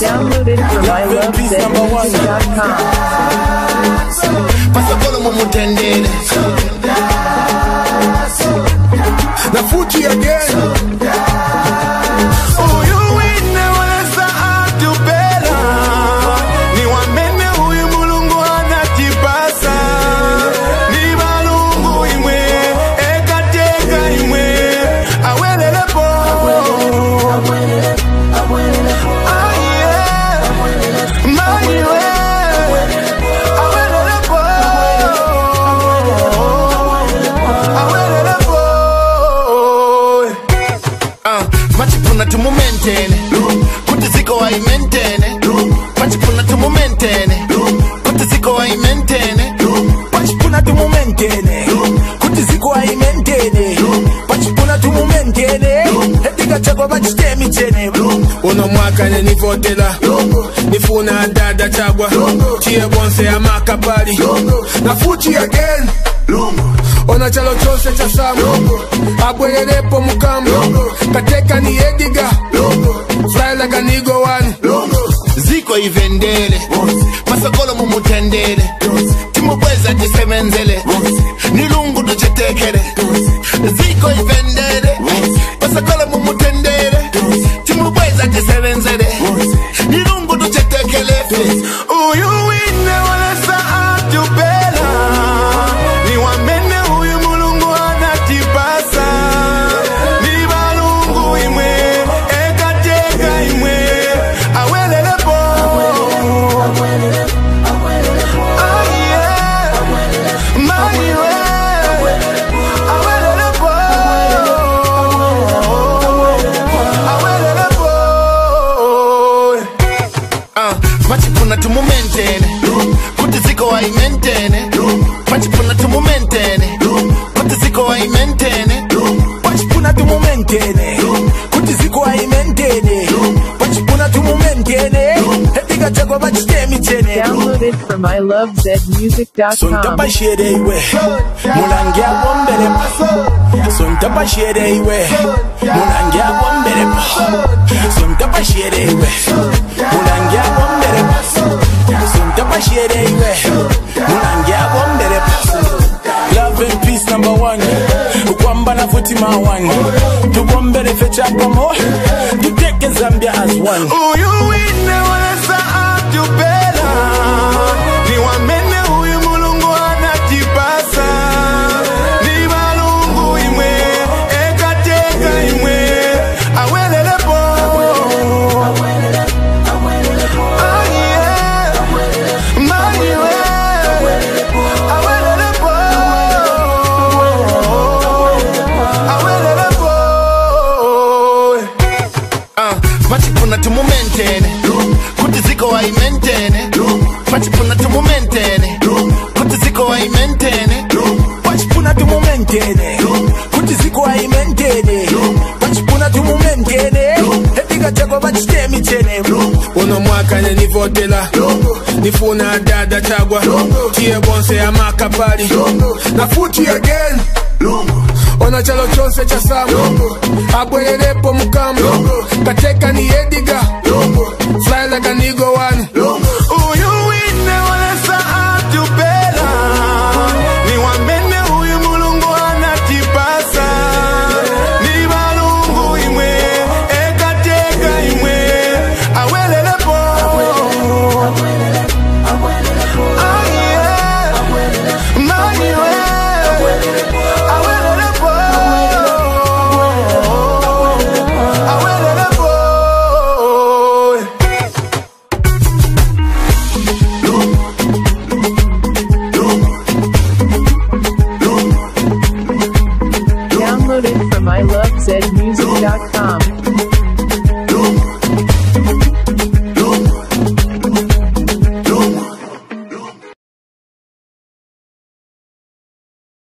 Download it from iLove.com. Pasa por un pachipfuna timumentene kuti dziko waimentene pachipfuna timumentene kuti dziko waimentene pachipfuna timumentene kuti dziko waimentene pachipfuna timumentene etingatsvakwa pachitemi chene uno mwaka nenifotela nifuna ndada chagwa tiye bonse yamaka pali nafuchi again sana chalo chose cha samu abwererepo mukambo kateka ni ediga frailaganigo wani ziko ivendele masokolo mumutendele timubweza tisemenzele nilungu tucetekele ziko ivendele pachipfuna tumumentene kuti dziko waimentene pachipfuna tumumentene kuti dziko waimentene pachipfuna tumumentene kuti dziko waimentene pachipfuna tumumentene sontapashereiwe mulange abombelemaso sontapashereiwe here, there, where. one. Love and peace number one. one na futi mawani. more. fecha take in Zambia as one. Oh, you. mu maintain kuti ziko ai maintain pachipuna kuti ziko ai maintain pachipuna etika chako pachitemi chene uno mwaka nenivotela nifuna dada chagwa tiye bonse amakapali na futi again Lungu ona chalo chonse cha samu abwererepo mukambo kateka ni ediga